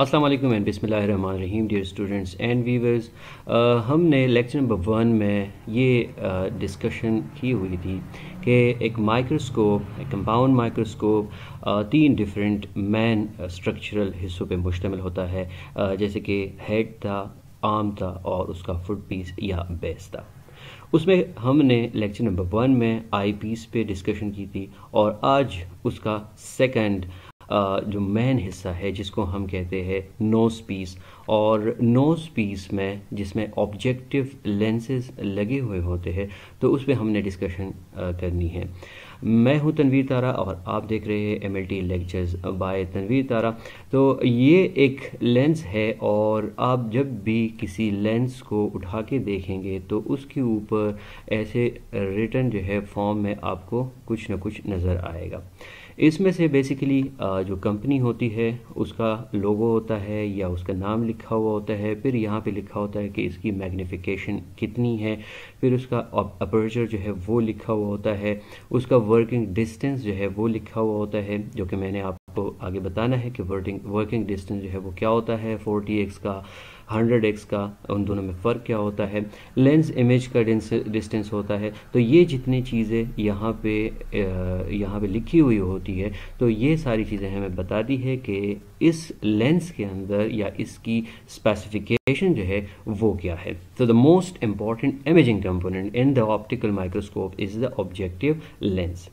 अस्सलाम वालेकुम एंड बिस्मिल्लाहिर्रहमानिर्रहीम डियर स्टूडेंट्स एंड वीवर्स हमने लेक्चर नंबर वन में ये डिस्कशन uh, की हुई थी कि एक माइक्रोस्कोप एक कंपाउंड माइक्रोस्कोप uh, तीन डिफरेंट मैन स्ट्रक्चरल हिस्सों पे मुश्तमिल होता है। uh, जैसे कि हेड था आर्म था और उसका फुट पीस या बेस था। उसमें हमने लेक्चर नंबर वन में आई पीस पे डिस्कशन की थी और आज उसका सेकंड जो मेन हिस्सा है, जिसको हम कहते हैं नोज़ पीस और नोज़ पीस में, जिसमें ऑब्जेक्टिव लेंसेज लगे हुए होते हैं तो उस पर हमने डिस्कशन करनी है। मैं हूँ तनवीर तारा, और आप देख रहे हैं M L T lectures by Tanveer Tara. तो ये एक लेंस है, और आप जब भी किसी लेंस को उठा के देखेंगे तो उसके ऊपर ऐसे रिटर्न जो है फॉर्म में आपको कुछ ना कुछ नज़र आएगा। इसमें से बेसिकली जो कंपनी होती है, उसका लोगो होता है या उसका नाम लिखा हुआ होता है, फिर यहाँ पे लिखा होता है कि इसकी मैग्नीफिकेशन कितनी है, फिर उसका अपर्चर जो है वो लिखा हुआ होता है, उसका वर्किंग डिस्टेंस जो है वो लिखा हुआ होता है, जो कि मैंने आपको आगे बताना है कि वर्किंग वर्किंग डिस्टेंस जो है वो क्या होता है फोर्टी एक्स का हंड्रेड एक्स का, उन दोनों में फ़र्क क्या होता है? लेंस इमेज का डिस्टेंस होता है। तो ये जितनी चीज़ें यहाँ पे यहाँ पे लिखी हुई होती है तो ये सारी चीज़ें हमें बताती है कि इस लेंस के अंदर या इसकी स्पेसिफिकेशन जो है, वो क्या है? तो the most important imaging component in the optical microscope is the objective lens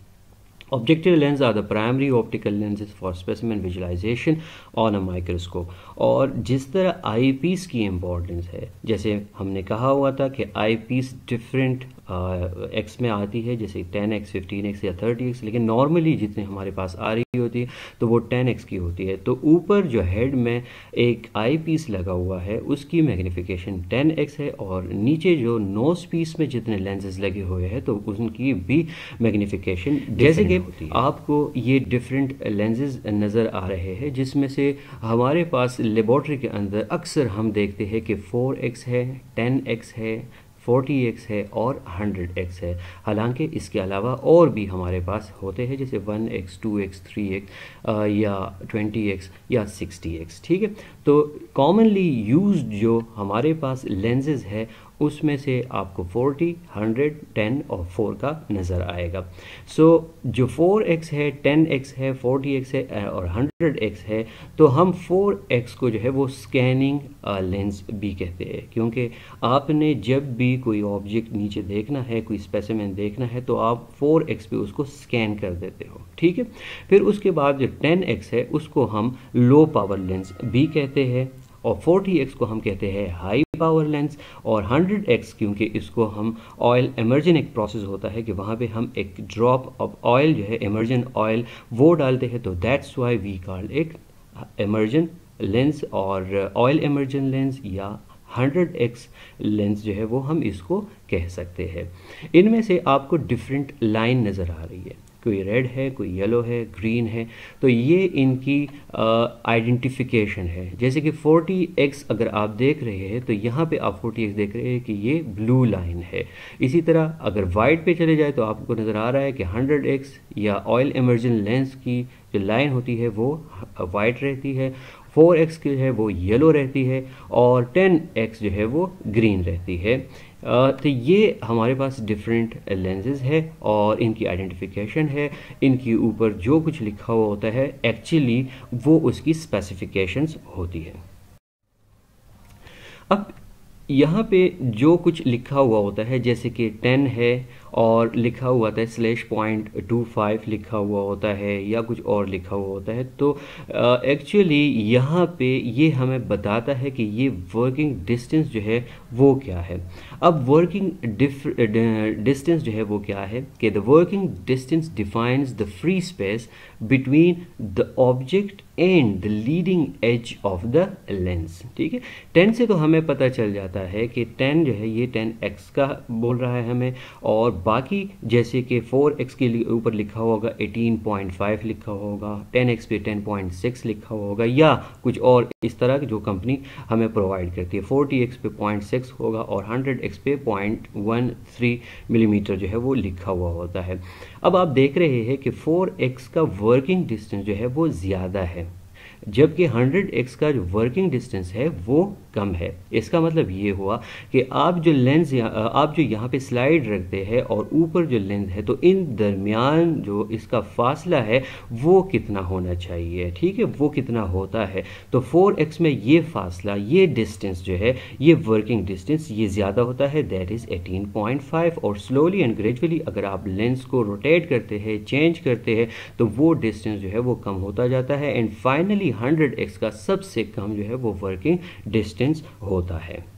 Objective lenses are the primary optical lenses for specimen visualization on a microscope और जिस तरह आई पीस की इम्पोर्टेंस है जैसे हमने कहा हुआ था कि आई पीस डिफरेंट एक्स में आती है जैसे टेन एक्स फिफ्टीन एक्स या थर्टी एक्स लेकिन नॉर्मली जितने हमारे पास आ रही होती है तो वो टेन एक्स की होती है। तो ऊपर जो हेड में एक आई पीस लगा हुआ है उसकी मैग्नीफिकेशन टेन एक्स है और नीचे जो नोस पीस में जितने लेंसेज लगे हुए हैं तो उनकी भी मैग्नीफिकेशन जैसे कि आपको ये डिफरेंट लेंसेज नज़र आ रहे हैं जिसमें से हमारे पास लेबॉर्ट्री के अंदर अक्सर हम देखते हैं कि फोर एक्स है टेन एक्स है फोर्टी एक्स है और हंड्रेड एक्स है। हालाँकि इसके अलावा और भी हमारे पास होते हैं, जैसे one x two x three x या ट्वेंटी एक्स या सिक्सटी एक्स ठीक है? तो कॉमनली यूज़ जो हमारे पास लेंजेज है उसमें से आपको 40, 100, 10 और 4 का नज़र आएगा। सो so, जो 4x है 10x है 40x है और 100x है तो हम 4x को जो है वो स्कैनिंग लेंस भी कहते हैं। क्योंकि आपने जब भी कोई ऑब्जेक्ट नीचे देखना है कोई स्पेसिमेन देखना है तो आप 4x पे उसको स्कैन कर देते हो। ठीक है? फिर उसके बाद जो 10x है उसको हम लो पावर लेंस भी कहते हैं और 40x को हम कहते हैं हाई पावर लेंस और 100x क्योंकि इसको हम ऑयल एमर्जन एक प्रोसेस होता है कि वहाँ पे हम एक ड्रॉप ऑफ़ ऑयल जो है एमर्जन ऑयल वो डालते हैं तो दैट्स वाई वी कॉल्ड एक एमर्जन लेंस और ऑयल एमर्जन लेंस या 100x लेंस जो है वो हम इसको कह सकते हैं। इनमें से आपको डिफरेंट लाइन नज़र आ रही है। कोई रेड है, कोई येलो है ग्रीन है। तो ये इनकी आइडेंटिफिकेशन है। जैसे कि 40x अगर आप देख रहे हैं तो यहाँ पे आप 40x देख रहे हैं कि ये ब्लू लाइन है। इसी तरह अगर वाइट पे चले जाए तो आपको नज़र आ रहा है कि 100x या ऑयल इमर्जन लेंस की जो लाइन होती है, वो वाइट रहती है। 4x की जो है वो येलो रहती है और 10x जो है वो ग्रीन रहती है। तो ये हमारे पास डिफरेंट लेंसेज है और इनकी आइडेंटिफिकेशन है। इनके ऊपर जो कुछ लिखा हुआ होता है एक्चुअली वो उसकी स्पेसिफिकेशंस होती है। अब यहाँ पे जो कुछ लिखा हुआ होता है, जैसे कि टेन है और लिखा हुआ है स्लेश पॉइंट टू फाइव लिखा हुआ होता है या कुछ और लिखा हुआ होता है। तो एक्चुअली यहाँ पे ये हमें बताता है कि ये वर्किंग डिस्टेंस जो है, वो क्या है। अब वर्किंग डिस्टेंस जो है, वो क्या है कि the working distance defines the free space between the object and the leading edge of the lens ठीक है? टेन से तो हमें पता चल जाता है कि टेन जो है, ये टेन एक्स का बोल रहा है हमें और बाकी जैसे कि 4x के ऊपर लिखा होगा 18.5 लिखा होगा 10x पे 10.6 लिखा होगा, या कुछ और इस तरह की जो कंपनी हमें प्रोवाइड करती है। 40x पे 0.6 होगा और 100x पे 0.13 मिलीमीटर जो है वो लिखा हुआ होता है। अब आप देख रहे हैं कि 4x का वर्किंग डिस्टेंस जो है वो ज़्यादा है। जबकि 100x का जो वर्किंग डिस्टेंस है, वो कम है। इसका मतलब ये हुआ कि आप जो लेंस आप जो यहाँ पे स्लाइड रखते हैं और ऊपर जो लेंस है तो इन दरमियान जो इसका फासला है, वो कितना होना चाहिए? ठीक है, वो कितना होता है? तो 4x में ये फासला, ये डिस्टेंस जो है, ये वर्किंग डिस्टेंस ये ज़्यादा होता है दैट इज़ 18.5 और स्लोली एंड ग्रेजुअली अगर आप लेंस को रोटेट करते हैं चेंज करते हैं तो वो डिस्टेंस जो है, वो कम होता जाता है। एंड फाइनली 100x का सबसे कम जो है वो वर्किंग डिस्टेंस होता है।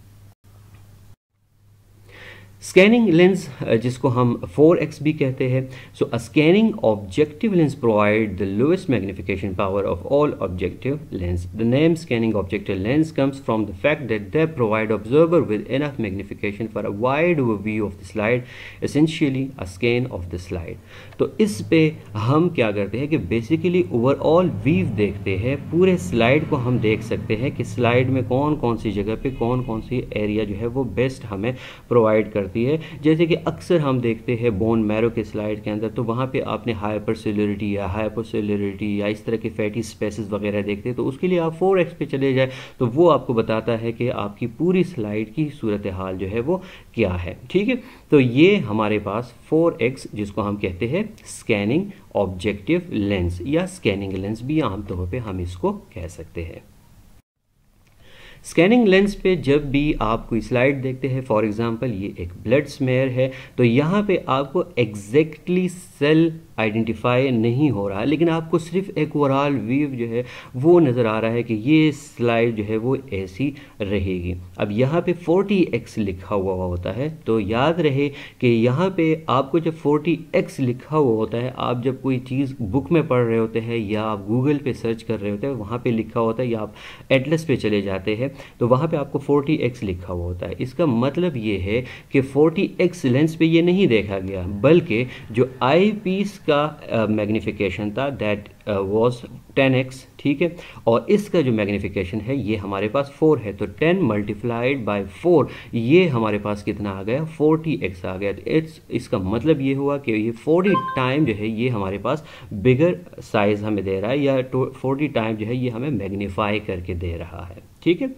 स्कैनिंग लेंस जिसको हम 4x भी कहते हैं so a scanning objective lens provide the lowest magnification power of all objective lens the name scanning objective lens comes from the fact that they provide observer with enough magnification for a wide view of the slide essentially a scan of the slide तो इस पे हम क्या करते हैं कि basically overall view देखते हैं, पूरे स्लाइड को हम देख सकते हैं कि स्लाइड में कौन कौन सी जगह पे कौन कौन सी एरिया जो है वो बेस्ट हमें प्रोवाइड कर करती है। जैसे कि अक्सर हम देखते हैं बोन मैरो के स्लाइड के अंदर तो वहाँ पे आपने हाइपरसेलरिटी या हाइपोसेलरिटी या इस तरह के फैटी स्पेसिस वगैरह देखते हैं तो उसके लिए आप फोर एक्स पे चले जाए तो वो आपको बताता है कि आपकी पूरी स्लाइड की सूरत हाल जो है वो क्या है। ठीक है? तो ये हमारे पास फोर एक्स जिसको हम कहते हैं स्कैनिंग ऑब्जेक्टिव लेंस या स्कैनिंग लेंस भी आमतौर पर हम इसको कह सकते हैं। स्कैनिंग लेंस पे जब भी आप कोई स्लाइड देखते हैं फॉर एग्जांपल ये एक ब्लड स्मेयर है तो यहाँ पे आपको एग्जैक्टली सेल आइडेंटिफाई नहीं हो रहा है। लेकिन आपको सिर्फ़ एक ओवरऑल व्यू जो है, वो नज़र आ रहा है कि ये स्लाइड जो है, वो ऐसी रहेगी। अब यहाँ पे 40x लिखा हुआ होता है तो याद रहे कि यहाँ पे आपको जब 40x लिखा हुआ होता है, आप जब कोई चीज़ बुक में पढ़ रहे होते हैं या आप गूगल पे सर्च कर रहे होते हैं, वहाँ पे लिखा होता है या आप एटलस पे चले जाते हैं तो वहाँ पे आपको 40x लिखा हुआ होता है। इसका मतलब ये है कि 40x लेंस पे ये नहीं देखा गया, बल्कि जो आई पीस का मैग्नीफिकेशन था दैट वॉज़ टेन एक्स ठीक है? और इसका जो मैग्नीफिकेशन है, ये हमारे पास फोर है तो टेन मल्टीप्लाइड बाई फोर ये हमारे पास कितना आ गया? फोर्टी एक्स आ गया। इट्स इसका मतलब ये हुआ कि ये फोर्टी टाइम जो है, ये हमारे पास बिगर साइज़ हमें दे रहा है, या फोर्टी टाइम जो है, ये हमें मैग्नीफाई करके दे रहा है, ठीक है?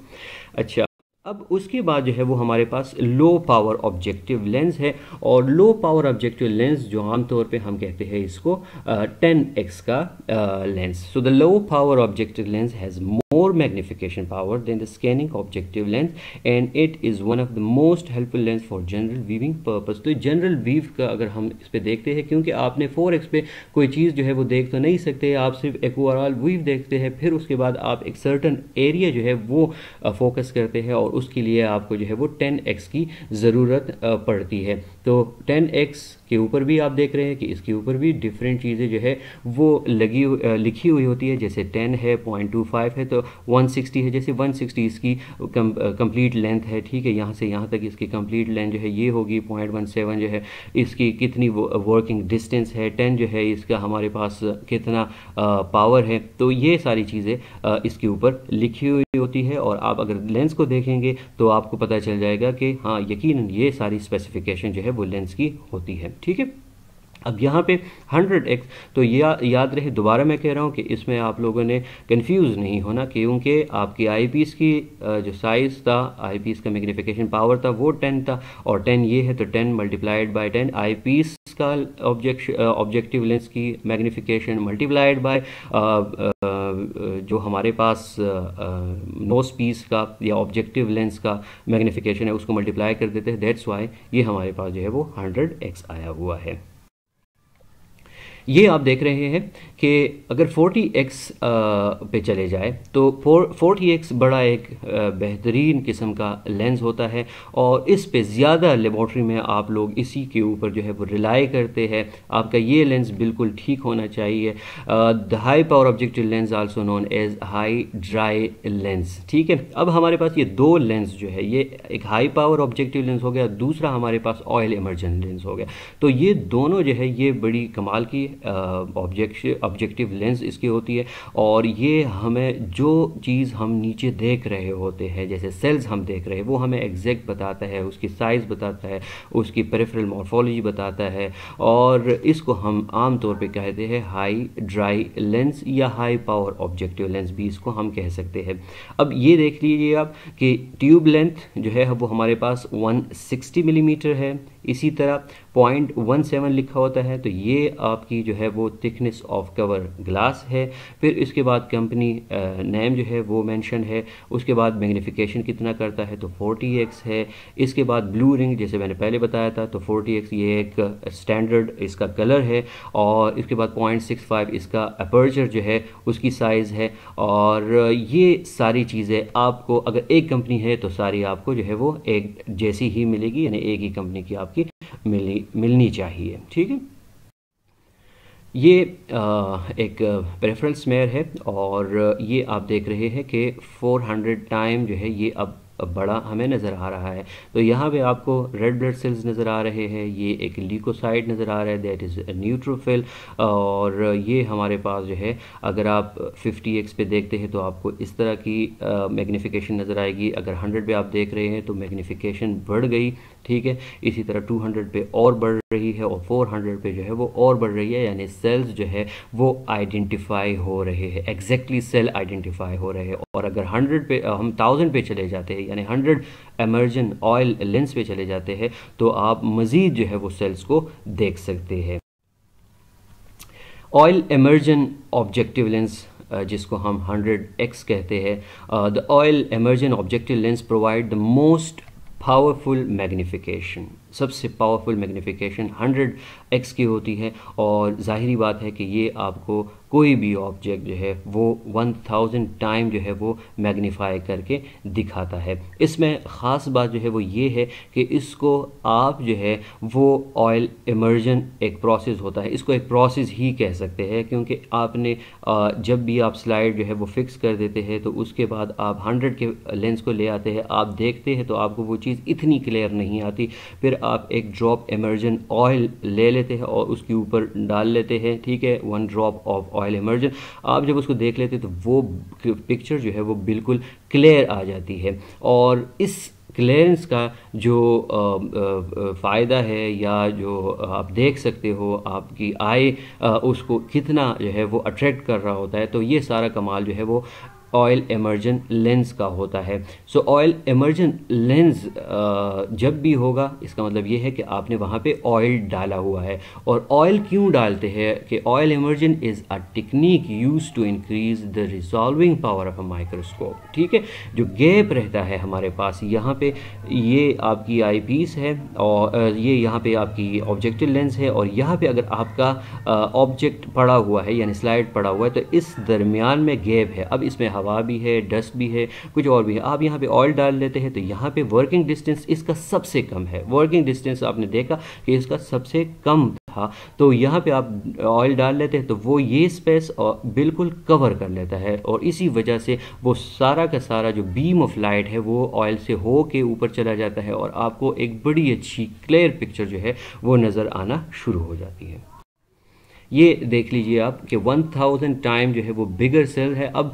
अच्छा अब उसके बाद जो है वो हमारे पास लो पावर ऑब्जेक्टिव लेंस है और लो पावर ऑब्जेक्टिव लेंस जो आमतौर पे हम कहते हैं इसको टेन uh, एक्स का lens so the low power objective lens has more magnification power than the scanning objective lens and it is one of the most helpful lens for general viewing purpose. तो general view का अगर हम इस पर देखते हैं क्योंकि आपने 4x पे कोई चीज़ जो है वो देख तो नहीं सकते आप सिर्फ़ एक ओवरऑल वीव देखते हैं फिर उसके बाद आप एक सर्टन एरिया जो है वो फोकस करते हैं और उसके लिए आपको जो है वो 10x की ज़रूरत पड़ती है। तो 10x के ऊपर भी आप देख रहे हैं कि इसके ऊपर भी डिफरेंट चीज़ें जो है वो लगी लिखी हुई होती है। जैसे 10 है पॉइंट टू फाइव है तो 160 है। जैसे 160 इसकी कंप्लीट लेंथ है, ठीक है? यहाँ से यहाँ तक इसकी कंप्लीट लेंथ जो है, ये होगी। पॉइंट वन सेवन जो है, इसकी कितनी वर्किंग डिस्टेंस है। टेन जो है, इसका हमारे पास कितना पावर है। तो ये सारी चीज़ें इसके ऊपर लिखी हुई होती है। और आप अगर लेंस को देखेंगे तो आपको पता चल जाएगा कि हाँ यकीन ये सारी स्पेसिफिकेशन जो है, वो लेंस की होती है। ठीक है? अब यहाँ पे 100x तो या, याद रहे दोबारा मैं कह रहा हूँ कि इसमें आप लोगों ने कंफ्यूज नहीं होना क्योंकि आपकी आई पीस की जो साइज़ था आई पीस का मैग्नीफिकेशन पावर था वो 10 था और 10 ये है तो 10 मल्टीप्लाइड बाय 10 आई पीस का ऑब्जेक्ट ऑब्जेक्टिव लेंस की मैग्नीफिकेशन मल्टीप्लाइड बाय जो हमारे पास नोस पीस का या ऑब्जेक्टिव लेंस का मैग्नीफिकेशन है, उसको मल्टीप्लाई कर देते हैं दैट्स वाई ये हमारे पास जो है वो 100x आया हुआ है। ये आप देख रहे हैं कि अगर 40x पे चले जाए तो 40x बड़ा एक बेहतरीन किस्म का लेंस होता है और इस पे ज़्यादा लेबॉर्ट्री में आप लोग इसी के ऊपर जो है वो रिलाई करते हैं। आपका ये लेंस बिल्कुल ठीक होना चाहिए। The high power objective lens also known as high dry lens. ठीक है, अब हमारे पास ये दो लेंस जो है, ये एक हाई पावर ऑब्जेक्टिव लेंस हो गया, दूसरा हमारे पास ऑयल इमरजेंट लेंस हो गया। तो ये दोनों जो है, ये बड़ी कमाल की ऑब्जेक्ट ऑब्जेक्टिव लेंस इसकी होती है और ये हमें जो चीज़ हम नीचे देख रहे होते हैं, जैसे सेल्स हम देख रहे हैं, वो हमें एग्जैक्ट बताता है, उसकी साइज़ बताता है, उसकी पेरिफेरल मॉर्फोलॉजी बताता है और इसको हम आम तौर पे कहते हैं हाई ड्राई लेंस या हाई पावर ऑब्जेक्टिव लेंस भी इसको हम कह सकते हैं। अब ये देख लीजिए आप कि ट्यूब लेंथ जो है, वो हमारे पास 160 मिलीमीटर है इसी तरह पॉइंट वन सेवन लिखा होता है तो ये आपकी जो है वो थिकनेस ऑफ़ कवर ग्लास है। फिर इसके बाद कंपनी नेम जो है वो मेंशन है। उसके बाद मैग्नीफिकेशन कितना करता है तो 40x है। इसके बाद ब्लू रिंग जैसे मैंने पहले बताया था तो 40x ये एक स्टैंडर्ड इसका कलर है। और इसके बाद पॉइंट सिक्स फाइव इसका अपर्चर जो है, उसकी साइज़ है। और ये सारी चीज़ें आपको, अगर एक कंपनी है तो सारी आपको जो है वो एक जैसी ही मिलेगी, यानी एक ही कंपनी की आपकी मिलनी मिलनी चाहिए, ठीक है? ये एक प्रेफरेंस मेयर है और ये आप देख रहे हैं कि 400 टाइम जो है ये अब बड़ा हमें नज़र आ रहा है। तो यहाँ पे आपको रेड ब्लड सेल्स नज़र आ रहे हैं, ये एक लीकोसाइड नज़र आ रहा है दैट इज़ न्यूट्रोफिल और ये हमारे पास जो है, अगर आप 50 एक्स पे देखते हैं तो आपको इस तरह की मैग्नीफिकेशन नज़र आएगी। अगर 100 पे आप देख रहे हैं तो मैग्नीफिकेशन बढ़ गई, ठीक है? इसी तरह 200 पे और बढ़ रही है और 400 पे जो है वो और बढ़ रही है, यानी सेल्स जो है वो आइडेंटिफाई हो रहे हैं एग्जैक्टली सेल आइडेंटिफाई हो रहे हैं। और अगर 100 पे हम 1000 पे चले जाते हैं, यानी 100 एमर्जन ऑयल लेंस पे चले जाते हैं तो आप मज़ीद जो है वो सेल्स को देख सकते हैं। ऑयल एमर्जन ऑब्जेक्टिव लेंस जिसको हम 100x कहते हैं the oil immersion objective lens provide the most powerful magnification सबसे पावरफुल मैग्निफिकेशन 100 एक्स की होती है और ज़ाहिरी बात है कि ये आपको कोई भी ऑब्जेक्ट जो है वो 1000 टाइम जो है वो मैग्नीफाई करके दिखाता है। इसमें ख़ास बात जो है वो ये है कि इसको आप जो है वो ऑयल इमर्जन एक प्रोसेस होता है। इसको एक प्रोसेस ही कह सकते हैं क्योंकि आपने जब भी आप स्लाइड जो है वो फिक्स कर देते हैं तो उसके बाद आप 100 के लेंस को ले आते हैं, आप देखते हैं तो आपको वो चीज़ इतनी क्लियर नहीं आती। फिर आप एक ड्रॉप इमर्जन ऑयल ले लेते हैं और उसके ऊपर डाल लेते हैं, ठीक है? One drop of oil immersion आप जब उसको देख लेते हैं तो वो पिक्चर जो है वो बिल्कुल क्लियर आ जाती है। और इस क्लियरेंस का जो फ़ायदा है या जो आप देख सकते हो आपकी आय उसको कितना जो है वो अट्रैक्ट कर रहा होता है तो ये सारा कमाल जो है वो ऑयल एमर्जन लेंस का होता है। सो ऑयल एमर्जन लेंस जब भी होगा, इसका मतलब ये है कि आपने वहाँ पे ऑयल डाला हुआ है। और ऑयल क्यों डालते हैं कि oil immersion is a technique use to increase the resolving power of a microscope ठीक है? जो गैप रहता है हमारे पास, यहाँ पे ये आपकी आई पीस है और ये यहाँ पे आपकी ऑब्जेक्टिव लेंस है और यहाँ पे अगर आपका ऑब्जेक्ट पड़ा हुआ है, यानी स्लाइड पड़ा हुआ है तो इस दरमियान में गैप है। अब इसमें हवा भी है डस्ट भी है, कुछ और भी है। आप यहाँ पे ऑयल डाल लेते हैं तो यहाँ पे वर्किंग डिस्टेंस इसका सबसे कम है। वर्किंग डिस्टेंस आपने देखा कि इसका सबसे कम था। तो यहाँ पे आप ऑयल डाल लेते हैं तो वो ये स्पेस बिल्कुल कवर कर लेता है। और इसी वजह से वो सारा का सारा जो बीम ऑफ़ लाइट है, वो ऑयल से हो के ऊपर चला जाता है और आपको एक बड़ी अच्छी क्लियर पिक्चर जो है, वो नज़र आना शुरू हो जाती है। ये देख लीजिए आप कि 1000 टाइम जो है वो बिगर सेल है। अब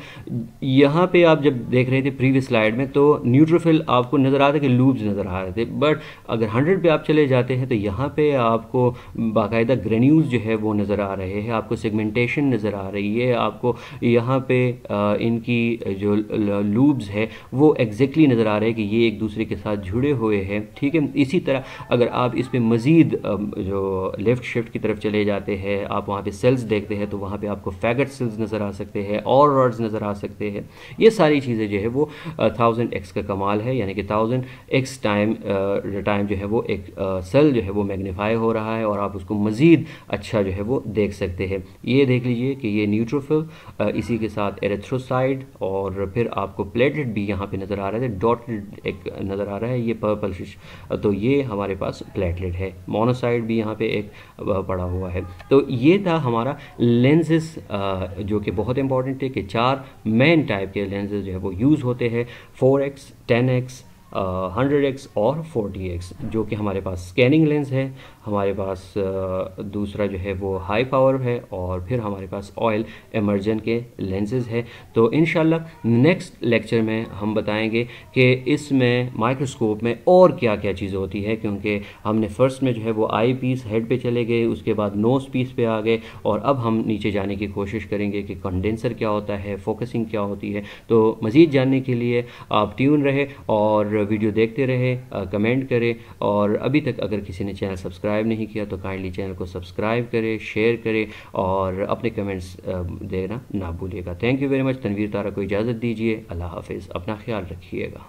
यहाँ पे आप जब देख रहे थे प्रीवियस स्लाइड में तो न्यूट्रोफिल आपको नज़र आ रहे थे लूब्स नज़र आ रहे थे। बट अगर 100 पे आप चले जाते हैं तो यहाँ पे आपको बाकायदा ग्रेन्यूज जो है वो नज़र आ रहे हैं। आपको सेगमेंटेशन नज़र आ रही है। आपको यहाँ पे इनकी जो लूब्स है, वो एग्जैक्टली नज़र आ रहे हैं कि ये एक दूसरे के साथ जुड़े हुए हैं। ठीक है? इसी तरह अगर आप इस पर मज़ीद जो लेफ़्ट शिफ्ट की तरफ़ चले जाते हैं, आप वहाँ पे सेल्स देखते हैं तो वहाँ पे आपको फैगट सेल्स नज़र आ सकते हैं, और रॉड्स नज़र आ सकते हैं। ये सारी चीज़ें जो है वो थाउज़ेंड एक्स का कमाल है, यानी कि थाउज़ेंड एक्स टाइम टाइम जो है वो एक सेल जो है वो मैग्नीफाई हो रहा है, और आप उसको मज़ीद अच्छा जो है वो देख सकते हैं। ये देख लीजिए कि ये न्यूट्रोफिल इसी के साथ एरेथ्रोसाइड और फिर आपको प्लेटेड भी यहाँ पे नज़र आ रहे थे डॉटेड एक नज़र आ रहा है, ये पर्पल फ़िश तो ये हमारे पास प्लेटलेट है। मोनोसाइड भी यहाँ पे एक पड़ा हुआ है। तो ये था, हमारा लेंसेज जो कि बहुत इंपॉर्टेंट है कि चार मेन टाइप के लेंसेज जो है वो यूज़ होते हैं four x ten x hundred x और फोर्टी एक्स, जो कि हमारे पास स्कैनिंग लेंस है, हमारे पास दूसरा जो है वो हाई पावर है, और फिर हमारे पास ऑयल एमरजन के लेंसेज है। तो इन नेक्स्ट लेक्चर में हम बताएँगे कि इसमें, माइक्रोस्कोप में और क्या क्या चीज़ें होती है, क्योंकि हमने फ़र्स्ट में जो है वो आई पीस हेड पे चले गए, उसके बाद नोज़ पीस पे आ गए, और अब हम नीचे जाने की कोशिश करेंगे कि कंडेंसर क्या होता है, फोकसिंग क्या होती है। तो मज़ीद जानने के लिए आप ट्यून रहे, और वीडियो देखते रहे कमेंट करें और अभी तक अगर किसी ने चैनल सब्सक्राइब नहीं किया तो काइंडली चैनल को सब्सक्राइब करें, शेयर करें और अपने कमेंट्स देना ना भूलिएगा। Thank you very much. Tanveer Tara को इजाज़त दीजिए। अल्लाह हाफिज़। अपना ख्याल रखिएगा।